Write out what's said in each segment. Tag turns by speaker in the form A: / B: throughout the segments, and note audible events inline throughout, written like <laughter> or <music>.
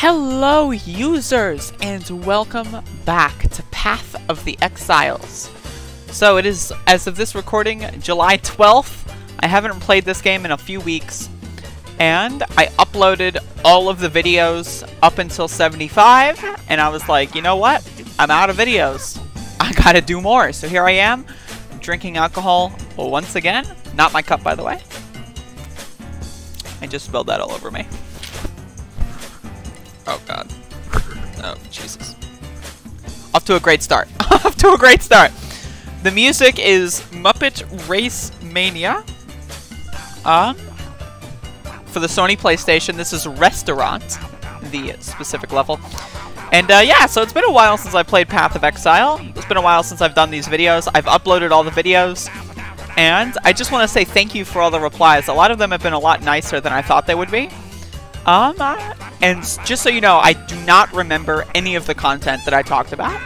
A: Hello, users, and welcome back to Path of the Exiles. So it is, as of this recording, July 12th. I haven't played this game in a few weeks, and I uploaded all of the videos up until 75, and I was like, you know what? I'm out of videos. <laughs> I gotta do more. So here I am, drinking alcohol once again. Not my cup, by the way. I just spilled that all over me. Oh god. Oh, Jesus. Off to a great start. <laughs> Off to a great start. The music is Muppet Race Mania. Um, for the Sony PlayStation, this is Restaurant, the specific level. And uh, yeah, so it's been a while since I played Path of Exile. It's been a while since I've done these videos. I've uploaded all the videos. And I just want to say thank you for all the replies. A lot of them have been a lot nicer than I thought they would be. Um, uh, and just so you know, I do not remember any of the content that I talked about.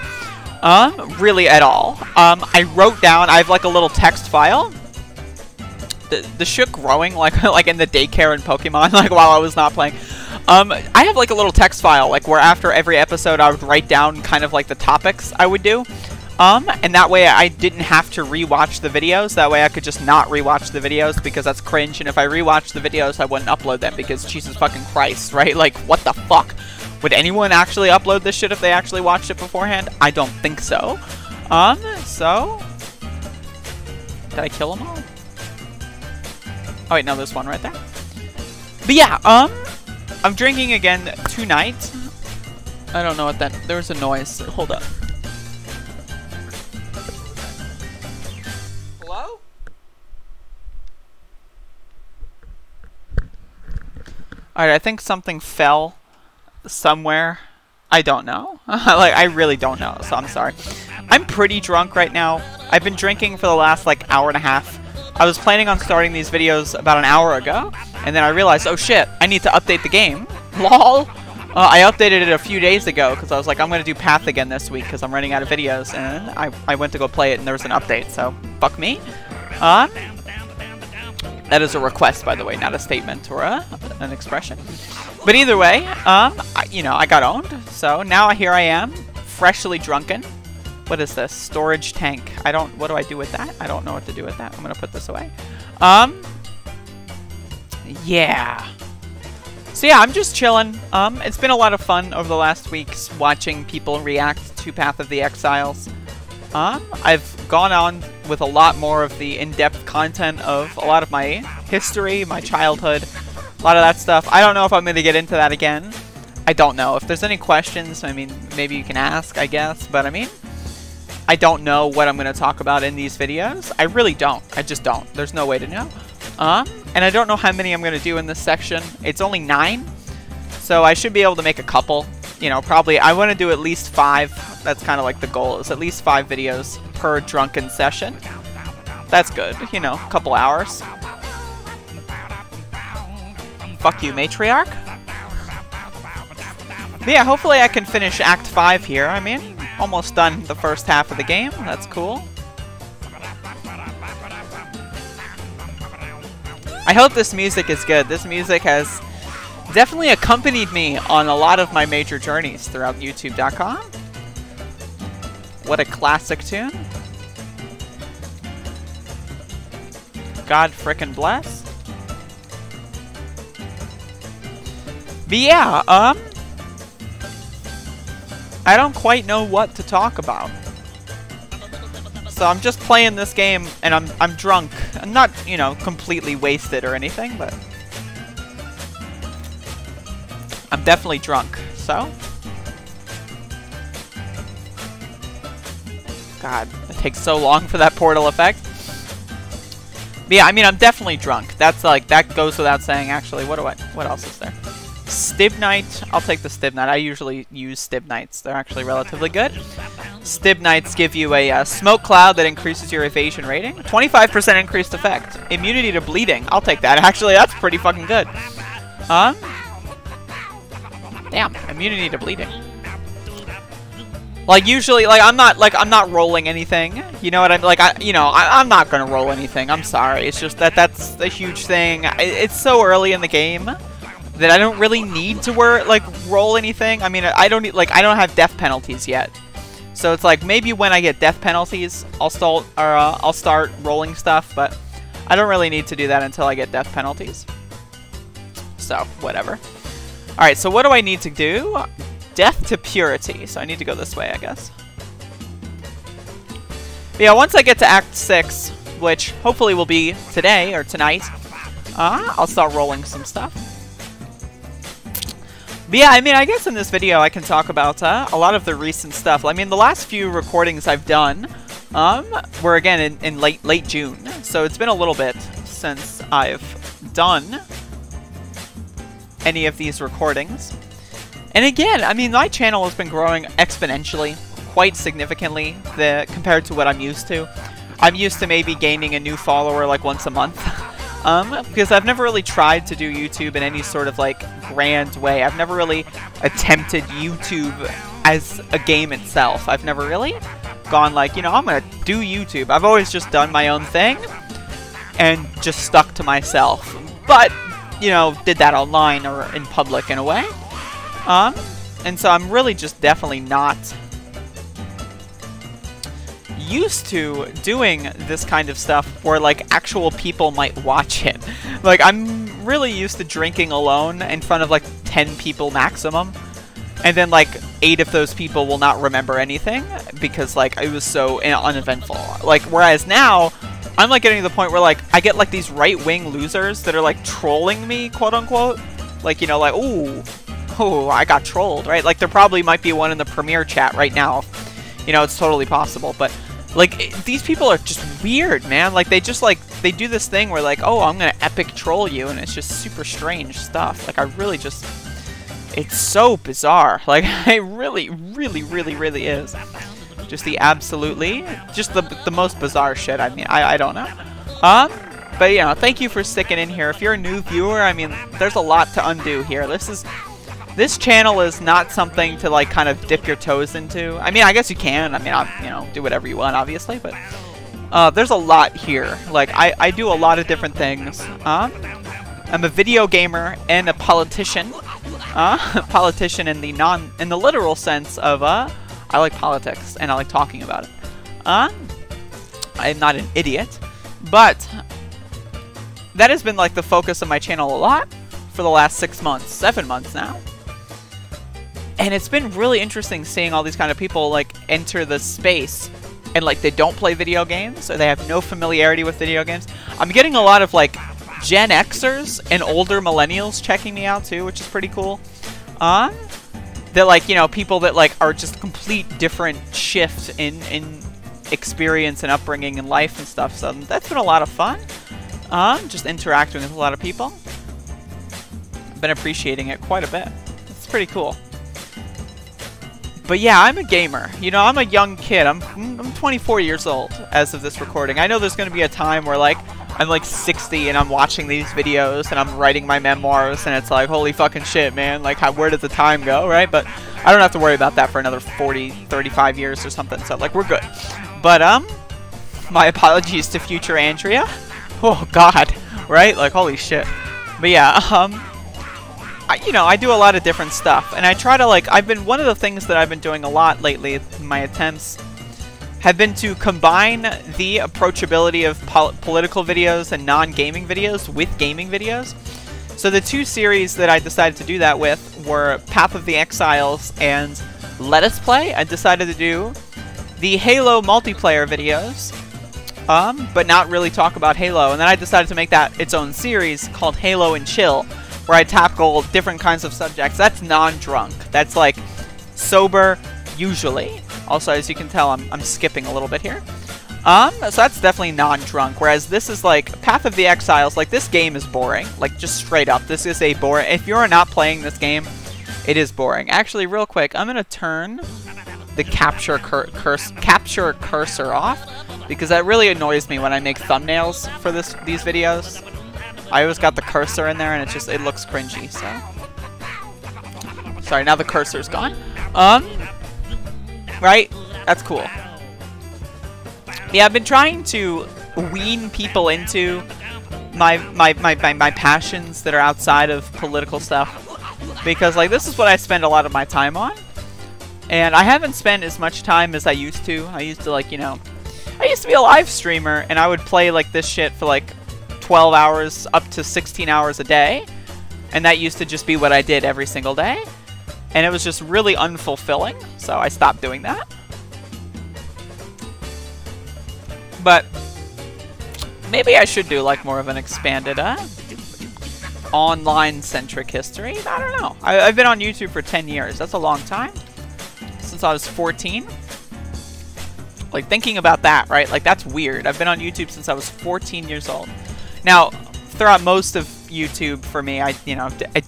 A: Um, really at all. Um, I wrote down, I have like a little text file. The, the shit growing <laughs> like like in the daycare in Pokemon, <laughs> like while I was not playing. Um, I have like a little text file, like where after every episode I would write down kind of like the topics I would do. Um, and that way I didn't have to rewatch the videos. That way I could just not rewatch the videos because that's cringe. And if I rewatch the videos, I wouldn't upload them because Jesus fucking Christ, <laughs> right? Like, what the fuck? Would anyone actually upload this shit if they actually watched it beforehand? I don't think so. Um, so... Did I kill them all? Oh wait, no, there's one right there. But yeah, um, I'm drinking again tonight. I don't know what that... There was a noise. Hold up. Alright, I think something fell somewhere. I don't know. <laughs> like, I really don't know, so I'm sorry. I'm pretty drunk right now. I've been drinking for the last, like, hour and a half. I was planning on starting these videos about an hour ago, and then I realized, oh shit, I need to update the game. <laughs> LOL! Uh, I updated it a few days ago, because I was like, I'm going to do Path again this week, because I'm running out of videos, and I, I went to go play it, and there was an update, so fuck me. Uh, that is a request, by the way, not a statement or a, an expression. But either way, um, I, you know, I got owned. So now here I am, freshly drunken. What is this? Storage tank. I don't, what do I do with that? I don't know what to do with that. I'm going to put this away. Um, yeah. So yeah, I'm just chilling. Um, it's been a lot of fun over the last weeks watching people react to Path of the Exiles. Um, I've gone on with a lot more of the in-depth content of a lot of my history, my childhood, a lot of that stuff. I don't know if I'm going to get into that again. I don't know. If there's any questions, I mean, maybe you can ask, I guess. But I mean, I don't know what I'm going to talk about in these videos. I really don't. I just don't. There's no way to know. Um, and I don't know how many I'm going to do in this section. It's only nine, so I should be able to make a couple you know, probably I want to do at least five. That's kind of like the goal is at least five videos per drunken session. That's good, you know, a couple hours. Fuck you, Matriarch. But yeah, hopefully I can finish Act 5 here. I mean, almost done the first half of the game. That's cool. I hope this music is good. This music has definitely accompanied me on a lot of my major journeys throughout YouTube.com. What a classic tune. God frickin' bless. But yeah, um... I don't quite know what to talk about. So I'm just playing this game and I'm I'm drunk. I'm not, you know, completely wasted or anything, but I'm definitely drunk, so... God, it takes so long for that portal effect. But yeah, I mean, I'm definitely drunk. That's like, that goes without saying, actually. What do I, what else is there? Stibnite, I'll take the Stibnite. I usually use Stibnites. They're actually relatively good. Stibnites give you a uh, smoke cloud that increases your evasion rating. 25% increased effect. Immunity to bleeding. I'll take that. Actually, that's pretty fucking good. Um, Damn, immunity to bleeding. Like usually, like I'm not like I'm not rolling anything. You know what I'm like? I you know I, am not gonna roll anything. I'm sorry. It's just that that's a huge thing. it's so early in the game that I don't really need to wear like roll anything. I mean, I don't need like I don't have death penalties yet. So it's like maybe when I get death penalties, I'll start or uh, I'll start rolling stuff, but I don't really need to do that until I get death penalties. So, whatever. Alright, so what do I need to do? Death to purity. So I need to go this way, I guess. But yeah, once I get to Act 6, which hopefully will be today or tonight, uh, I'll start rolling some stuff. But yeah, I mean, I guess in this video I can talk about uh, a lot of the recent stuff. I mean, the last few recordings I've done um, were, again, in, in late, late June. So it's been a little bit since I've done any of these recordings. And again, I mean, my channel has been growing exponentially, quite significantly, the, compared to what I'm used to. I'm used to maybe gaining a new follower like once a month. <laughs> um, because I've never really tried to do YouTube in any sort of like grand way. I've never really attempted YouTube as a game itself. I've never really gone like, you know, I'm gonna do YouTube. I've always just done my own thing and just stuck to myself. But, you know, did that online or in public in a way. Um, and so I'm really just definitely not used to doing this kind of stuff where like actual people might watch it. <laughs> Like I'm really used to drinking alone in front of like 10 people maximum. And then like 8 of those people will not remember anything because like it was so uneventful. Like whereas now I'm like getting to the point where like I get like these right-wing losers that are like trolling me, quote unquote. Like, you know, like, ooh, oh, I got trolled, right? Like there probably might be one in the premiere chat right now. You know, it's totally possible, but like, it, these people are just weird, man. Like, they just, like, they do this thing where, like, oh, I'm gonna epic troll you, and it's just super strange stuff. Like, I really just... It's so bizarre. <laughs> Like, it really, really, really, really is. Just the absolutely... Just the, the most bizarre shit, I mean, I, I don't know. Um, but, you know, thank you for sticking in here. If you're a new viewer, I mean, there's a lot to undo here. This is this channel is not something to like kind of dip your toes into. I mean, I guess you can. I mean, I'll, you know, do whatever you want, obviously, but uh, there's a lot here. Like, I, I do a lot of different things. Uh, I'm a video gamer and a politician. Uh, <laughs> politician in the non, in the literal sense of, uh, I like politics and I like talking about it. Uh, I'm not an idiot, but that has been like the focus of my channel a lot for the last six months, seven months now. And it's been really interesting seeing all these kind of people like enter the space and like they don't play video games or they have no familiarity with video games. I'm getting a lot of like Gen Xers and older millennials checking me out too, which is pretty cool. Uh, that like, you know, people that like are just complete different shift in in experience and upbringing and life and stuff. So that's been a lot of fun. Um, just interacting with a lot of people. Been appreciating it quite a bit. It's pretty cool. But yeah, I'm a gamer. You know, I'm a young kid. I'm, I'm 24 years old as of this recording. I know there's going to be a time where, like, I'm like 60 and I'm watching these videos and I'm writing my memoirs and it's like, holy fucking shit, man. Like, how, where does the time go, right? But I don't have to worry about that for another 40, 35 years or something. So, like, we're good. But, um, my <laughs> apologies to future Andrea. Oh, God. Right? Like, holy shit. But yeah, um, I, you know, I do a lot of different stuff, and I try to, like, I've been, one of the things that I've been doing a lot lately, my attempts, have been to combine the approachability of pol political videos and non-gaming videos with gaming videos. So the two series that I decided to do that with were Path of the Exiles and Let Us Play. I decided to do the Halo multiplayer videos, um, but not really talk about Halo. And then I decided to make that its own series called Halo and Chill, where I tackle different kinds of subjects. That's non-drunk. That's like sober, usually. Also, as you can tell, I'm, I'm skipping a little bit here. Um, so that's definitely non-drunk, whereas this is like, Path of the Exiles, like, this game is boring. Like, just straight up, this is a boring, if you're not playing this game, it is boring. Actually, real quick, I'm gonna turn the capture cur curse capture cursor off, because that really annoys me when I make thumbnails for this these videos. I always got the cursor in there, and it just it looks cringy. So, sorry. Now the cursor's gone. Um, right? That's cool. Yeah, I've been trying to wean people into my, my, my, my, my passions that are outside of political stuff. Because, like, this is what I spend a lot of my time on. And I haven't spent as much time as I used to. I used to, like, you know... I used to be a live streamer, and I would play, like, this shit for, like, 12 hours up to 16 hours a day. And that used to just be what I did every single day. And it was just really unfulfilling, so I stopped doing that. But maybe I should do like more of an expanded uh, online-centric history. I don't know. I, have been on YouTube for 10 years. That's a long time. Since I was 14. Like, thinking about that, right? Like, that's weird. I've been on YouTube since I was 14 years old. Now, throughout most of YouTube for me, I, you know, I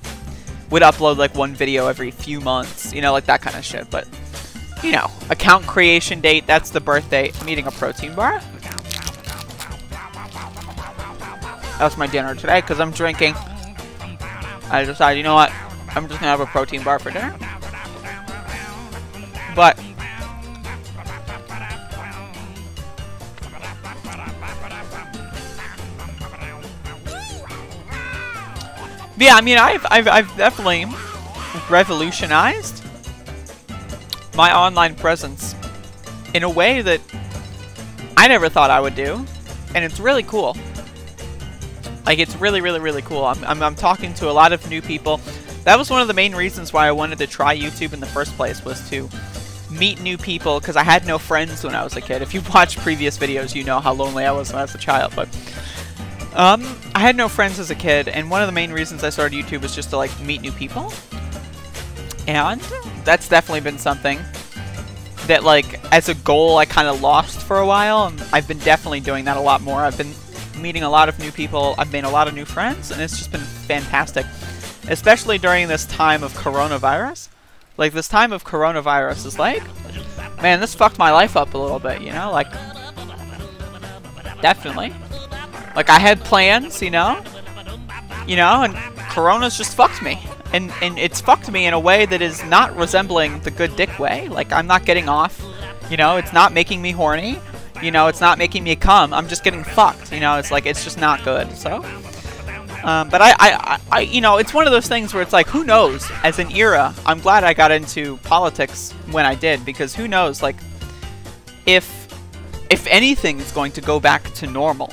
A: would upload like one video every few months, you know, like that kind of shit. But, you know, account creation date, that's the birth date. I'm eating a protein bar. That's my dinner today because I'm drinking. I decided, you know what? I'm just going to have a protein bar for dinner. But yeah, I mean, I've, I've, I've definitely revolutionized my online presence in a way that I never thought I would do, and it's really cool. Like, it's really, really, really cool. I'm, I'm, I'm talking to a lot of new people. That was one of the main reasons why I wanted to try YouTube in the first place, was to meet new people, because I had no friends when I was a kid. If you've <laughs> watched previous videos, you know how lonely I was when I was a child, but um, I had no friends as a kid, and one of the main reasons I started YouTube was just to, like, meet new people. And that's definitely been something that, like, as a goal, I kind of lost for a while, and I've been definitely doing that a lot more. I've been meeting a lot of new people, I've made a lot of new friends, and it's just been fantastic. Especially during this time of coronavirus. Like, this time of coronavirus is like, man, this fucked my life up a little bit, you know? Like, definitely. Like, I had plans, you know? You know, and Corona's just fucked me. And, and it's fucked me in a way that is not resembling the good dick way. Like, I'm not getting off. You know, it's not making me horny. You know, it's not making me come. I'm just getting fucked. You know, it's like, it's just not good. So, um, but I, I, I, you know, it's one of those things where it's like, who knows? As an era, I'm glad I got into politics when I did because who knows, like, if, if anything is going to go back to normal,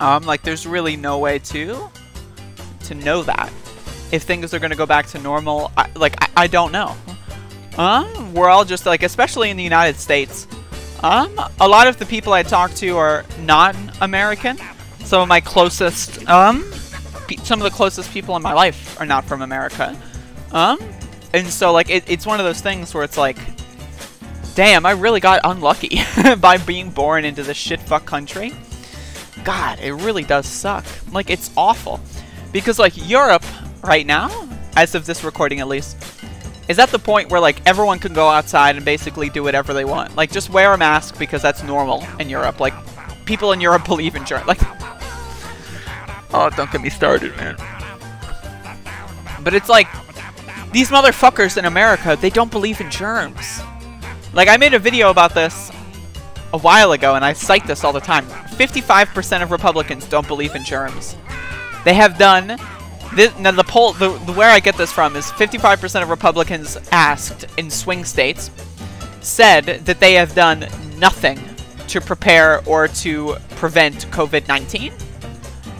A: um, like there's really no way to to know that. If things are gonna go back to normal, I, like I, I don't know. Um, we're all just like, especially in the United States. Um, a lot of the people I talk to are non-American. Some of my closest, um, some of the closest people in my life are not from America. Um, and so like it, it's one of those things where it's like, damn, I really got unlucky <laughs> by being born into this shit fuck country. God, it really does suck. Like, it's awful. Because, like, Europe, right now, as of this recording at least, is at the point where, like, everyone can go outside and basically do whatever they want. Like, just wear a mask because that's normal in Europe. Like, people in Europe <laughs> believe in germs. Like, oh, don't get me started, man. But it's like, these motherfuckers in America, they don't believe in germs. Like, I made a video about this a while ago, and I cite this all the time. 55% of Republicans don't believe in germs. They have done. This, now the poll, the, the where I get this from is 55% of Republicans asked in swing states said that they have done nothing to prepare or to prevent COVID-19.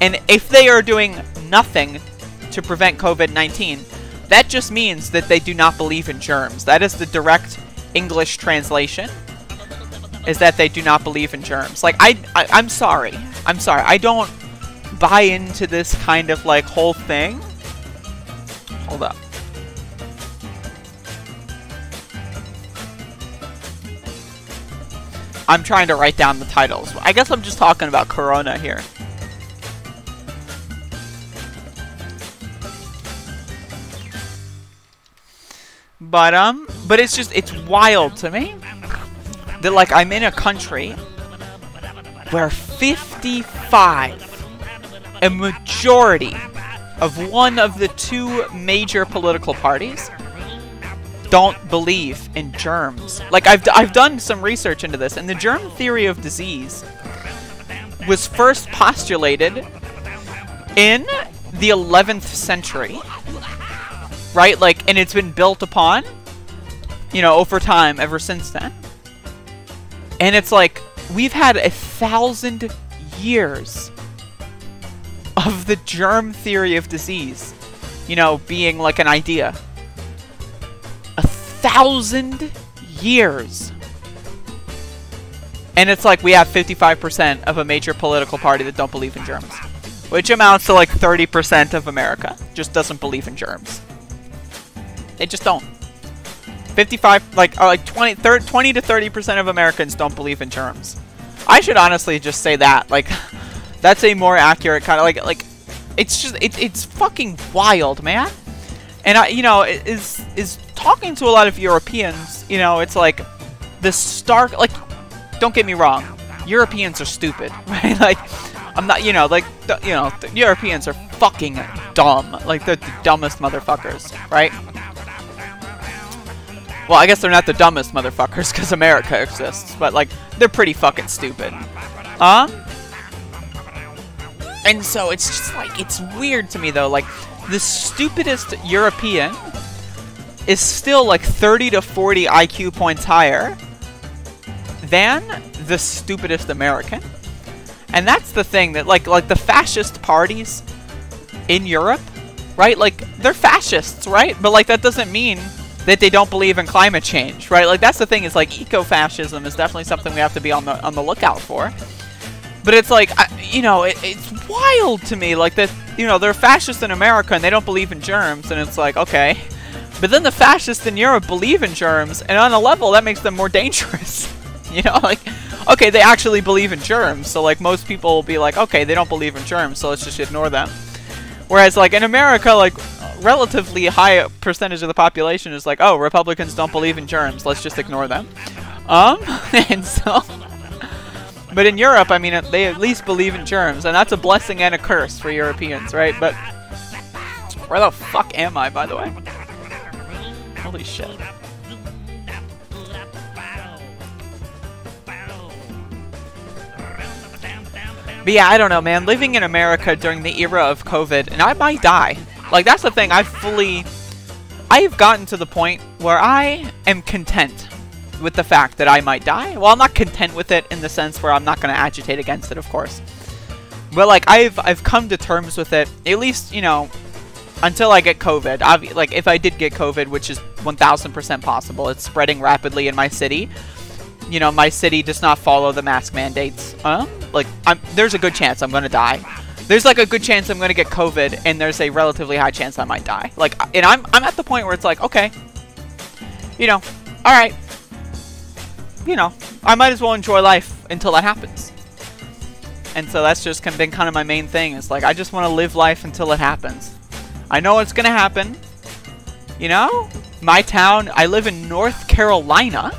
A: And if they are doing nothing to prevent COVID-19, that just means that they do not believe in germs. That is the direct English translation is that they do not believe in germs. Like, I, I I'm sorry. I'm sorry. I don't buy into this kind of, like, whole thing. Hold up. I'm trying to write down the titles. I guess I'm just talking about Corona here. But, um, but it's just, it's wild to me that like I'm in a country where 55, a majority of one of the two major political parties don't believe in germs. Like I've, I've done some research into this and the germ theory of disease was first postulated in the 11th century. Right? Like, and it's been built upon, you know, over time ever since then. And it's like, we've had a thousand years of the germ theory of disease, you know, being like an idea. A thousand years. And it's like we have 55% of a major political party that don't believe in germs. Which amounts to like 30% of America. Just doesn't believe in germs. They just don't. 55, like, uh, like 20, 30, 20 to 30% of Americans don't believe in germs. I should honestly just say that. Like, <laughs> that's a more accurate kind of, like, like, it's just, it, it's fucking wild, man. And I, you know, is, is talking to a lot of Europeans, you know, it's like, the stark, like, don't get me wrong, Europeans are stupid, <laughs> right? Like, I'm not, you know, like, you know, Europeans are fucking dumb. Like, they're the dumbest motherfuckers, right? Well, I guess they're not the dumbest motherfuckers because America exists, but, like, they're pretty fucking stupid. Huh? And so it's just, like, it's weird to me, though. Like, the stupidest European is still, like, 30 to 40 IQ points higher than the stupidest American. And that's the thing that like like the fascist parties in Europe, right? Like they're fascists, right? But like that doesn't mean that they don't believe in climate change, right? Like that's the thing is like eco-fascism is definitely something we have to be on the on the lookout for. But it's like I, you know, it, it's wild to me like that, you know, they're fascists in America and they don't believe in germs and it's like, okay. But then the fascists in Europe believe in germs and on a level that makes them more <laughs> dangerous. you know, like okay, they actually believe in germs. So like most people will be like, okay, they don't believe in germs, so let's just ignore them. Whereas like in America, like relatively high percentage of the population is like, oh, Republicans don't believe in germs, let's just ignore them. Um, <laughs> and so, but in Europe, I mean, they at least believe in germs, and that's a blessing and a curse for Europeans, right? But where the fuck am I, by the way? Holy shit. But yeah, I don't know, man. Living in America during the era of COVID, and I might die. Like, that's the thing. I've fully... I've gotten to the point where I am content with the fact that I might die. Well, I'm not content with it in the sense where I'm not going to agitate against it, of course. But, like, I've, I've come to terms with it, at least, you know, until I get COVID. Like, if I did get COVID, which is 1,000% possible, it's spreading rapidly in my city you know, my city does not follow the mask mandates, huh? Like, I'm, there's a good chance I'm gonna die. There's like a good chance I'm gonna get COVID, and there's a relatively high chance I might die. Like, and I'm I'm at the point where it's like, okay, you know, all right, you know, I might as well enjoy life until that happens. And so that's just been kind of my main thing. Is like I just want to live life until it happens. I know it's gonna happen. You know, my town. I live in North Carolina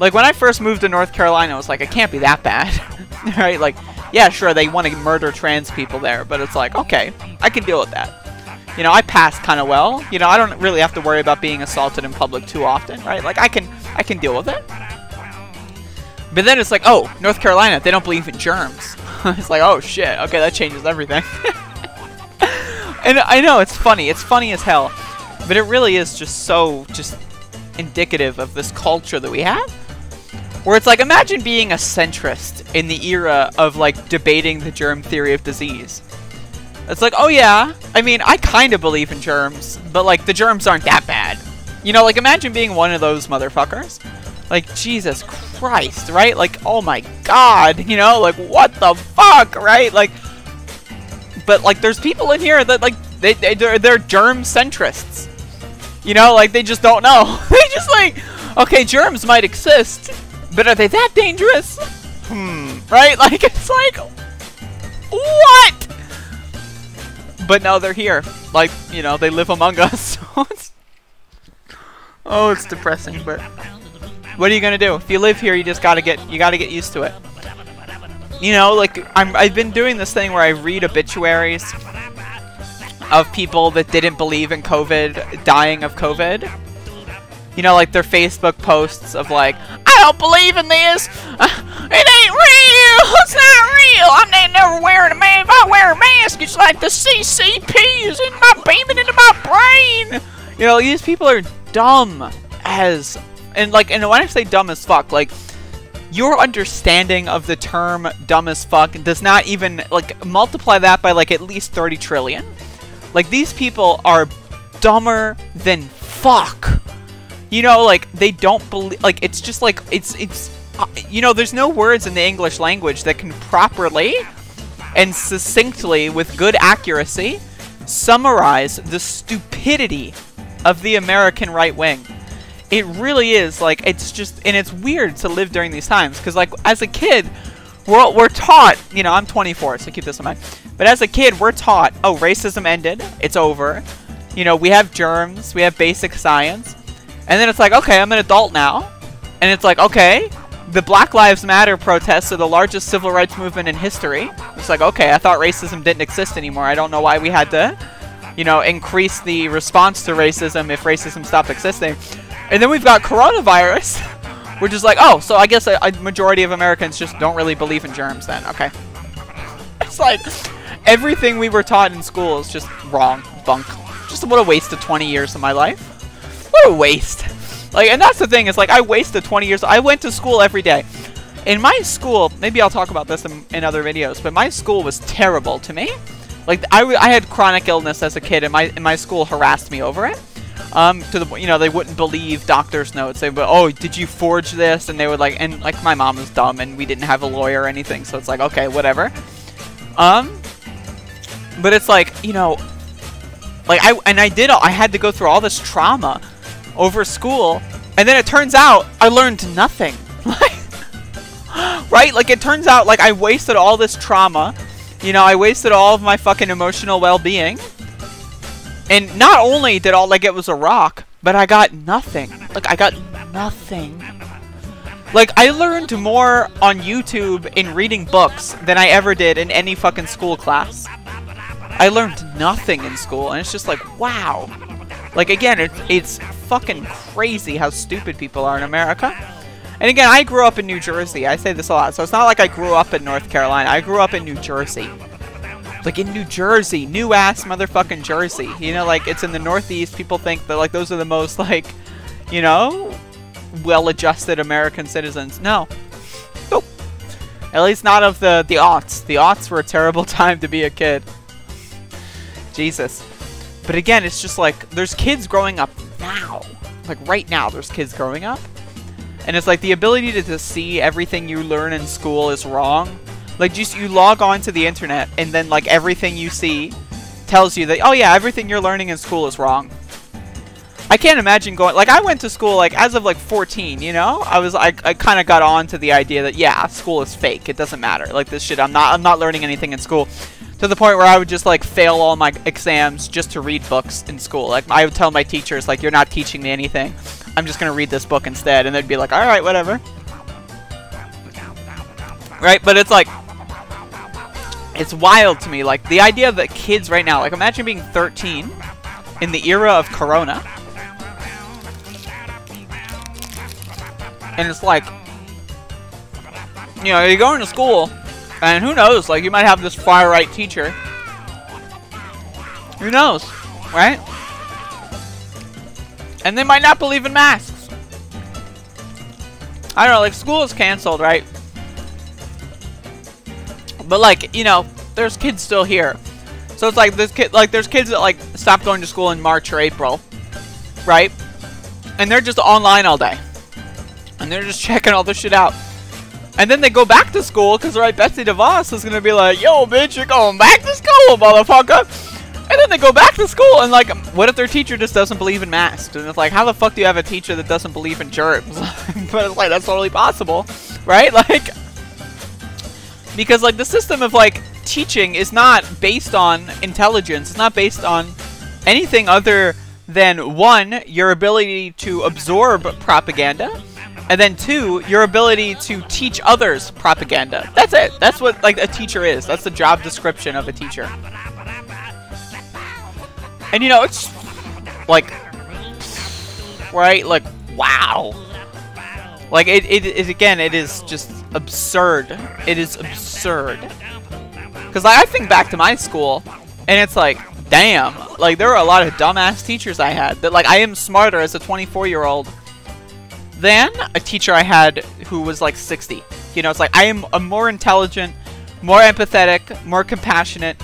A: like, when I first moved to North Carolina, I was like, it can't be that bad. <laughs> right? Like, yeah, sure, they want to murder trans people there, but it's like, okay, I can deal with that. You know, I pass kind of well. You know, I don't really have to worry about being assaulted in public too often, right? Like, I can, I can deal with it. But then it's like, oh, North Carolina, they don't believe in germs. <laughs> it's like, oh shit, okay, that changes everything. <laughs> and I know, it's funny. It's funny as hell. But it really is just so, just indicative of this culture that we have where it's like, imagine being a centrist in the era of like debating the germ theory of disease. It's like, oh yeah, I mean, I kind of believe in germs, but like the germs aren't that bad. You know, like imagine being one of those motherfuckers. Like, Jesus Christ, right? Like, oh my god, <laughs> you know, like what the fuck, right? Like, but like there's people in here that like, they, they, they're, they're germ centrists. You know, like they just don't know. <laughs> they just like, okay, germs might exist, but are they that dangerous? Hmm. Right? <laughs> Like, it's like, what? But no, they're here. Like, you know, they live among <laughs> us. oh, it's depressing, but what are you gonna do? If you live here, you just gotta get, you gotta get used to it. You know, like, I'm, I've been doing this thing where I read obituaries of people that didn't believe in COVID dying of COVID. You know, like their Facebook posts of like, I don't believe in this. <laughs> It ain't real. It's not real. I'm never wearing a mask. If I wear a mask, it's like the CCP is in my beaming into my brain. <laughs> You know, these people are dumb as, and like, and when I say dumb as fuck, like, your understanding of the term dumb as fuck does not even, like, multiply that by, like, at least 30 trillion. Like, these people are dumber than fuck. You know, like, they don't believe, like, it's just like, it's, it's, uh, you know, there's no words in the English language that can properly and succinctly, with good accuracy, summarize the stupidity of the American right wing. It really is, like, it's just, and it's weird to live during these times, because, like, as a kid, we're, we're taught, you know, I'm 24, so keep this in mind, but as a kid, we're taught, oh, racism ended, it's over, you know, we have germs, we have basic science, and then it's like, okay, I'm an adult now, and it's like, okay, the Black Lives Matter protests are the largest civil rights movement in history. It's like, okay, I thought racism didn't exist anymore. I don't know why we had to, you know, increase the response to racism if racism stopped existing. And then we've got coronavirus, <laughs> which is like, oh, so I guess a, a majority of Americans just don't really believe in germs then. Okay. <laughs> It's like everything we were taught in school is just wrong, bunk. Just what a waste of 20 years of my life. What a waste. Like, and that's the thing, is like, I wasted 20 years. I went to school every day. In my school, maybe I'll talk about this in, in other videos, but my school was terrible to me. Like, I, I had chronic illness as a kid, and my, and my school harassed me over it. Um, to the you know they wouldn't believe doctor's notes. They would, oh, did you forge this? And they would like, and like my mom was dumb, and we didn't have a lawyer or anything, so it's like, okay, whatever. Um, but it's like you know, like I and I did, I had to go through all this trauma over school, and then it turns out I learned nothing. <laughs> right? Like it turns out like I wasted all this trauma. You know, I wasted all of my fucking emotional well-being and not only did all I get was a rock, but I got nothing. Like, I got nothing. Like, I learned more on YouTube in reading books than I ever did in any fucking school class. I learned nothing in school, and it's just like, wow. Like, again, it's, it's fucking crazy how stupid people are in America. And again, I grew up in New Jersey. I say this a lot. So it's not like I grew up in North Carolina. I grew up in New Jersey. Like in New Jersey, new ass motherfucking Jersey. You know, like it's in the Northeast. People think that like those are the most like, you know, well-adjusted American citizens. No, nope. At least not of the the aughts. The aughts were a terrible <laughs> time to be a kid. Jesus. But again, it's just like there's kids growing up now. Like right now, there's kids growing up. And it's like the ability to, to see everything you learn in school is wrong like, just you log on to the internet, and then, like, everything you see tells you that, oh yeah, everything you're learning in school is wrong. I can't imagine going, like, I went to school, like, as of, like, 14, you know? I was, I, I kind of got on to the idea that, yeah, school is fake. It doesn't matter. Like, this shit, I'm not, I'm not learning anything in school. To the point where I would just, like, fail all my exams just to read books in school. Like, I would tell my teachers, like, you're not teaching me anything. I'm just gonna read this book instead. And they'd be like, alright, whatever. Right? But it's like, it's wild to me. Like, the idea that kids right now, like, imagine being 13 in the era of Corona. And it's like, you know, you're going to school, and who knows, like, you might have this far-right teacher. Who knows, right? And they might not believe in masks. I don't know, like, school is canceled, right? But like, you know, there's kids still here. So it's like this kid like there's kids that like stop going to school in March or April. Right? And they're just online all day. And they're just <laughs> checking all this shit out. And then they go back to school because right Betsy DeVos is gonna be like, yo bitch, you're going back to school, motherfucker. And then they go back to school and like what if their teacher just doesn't believe in masks? And it's like how the fuck do you have a teacher that doesn't believe in germs? <laughs> but it's like that's totally possible. Right? <laughs> Like because, like, the system of, like, teaching is not based on intelligence. It's not based on anything other than, one, your ability to absorb propaganda, and then two, your ability to teach others propaganda. That's it. That's what, like, a teacher is. That's the job description of a teacher. And, you know, it's, like, right, like, wow. Like, it, it, it again, it is just absurd. It is absurd. Because like, I think back to my school, and it's like, damn. Like, there were a lot of dumbass teachers I had. That, like, I am smarter as a 24-year-old than a teacher I had who was, like, 60. You know, it's like, I am a more intelligent, more empathetic, more compassionate,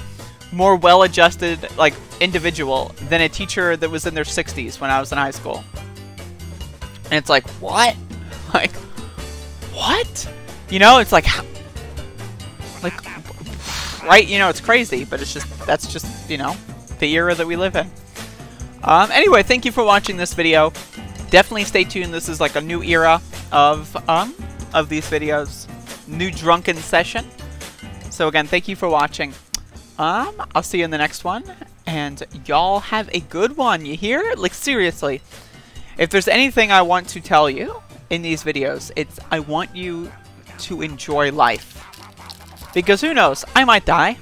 A: more well-adjusted, like, individual than a teacher that was in their 60s when I was in high school. And it's like, what? <laughs> Like, what? You know, it's like, like, right? You know, it's crazy, but it's just, that's just, you know, the era that we live in. Um, anyway, thank you for watching this video. Definitely stay tuned. This is like a new era of, um, of these videos. New drunken session. So again, thank you for watching. Um, I'll see you in the next one. And y'all have a good one, you hear? Like, seriously. If there's anything I want to tell you, in these videos. It's I want you to enjoy life. Because who knows, I might die.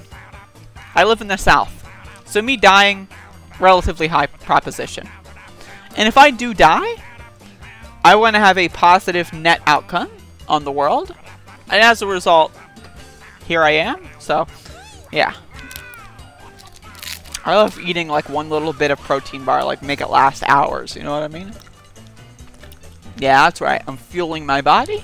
A: I live in the south. So me dying, relatively high proposition. And if I do die, I want to have a positive net outcome on the world. And as a result, here I am. So, yeah. I love eating like one little bit of protein bar, like make it last hours, you know what I mean? Yeah, that's right. I'm fueling my body.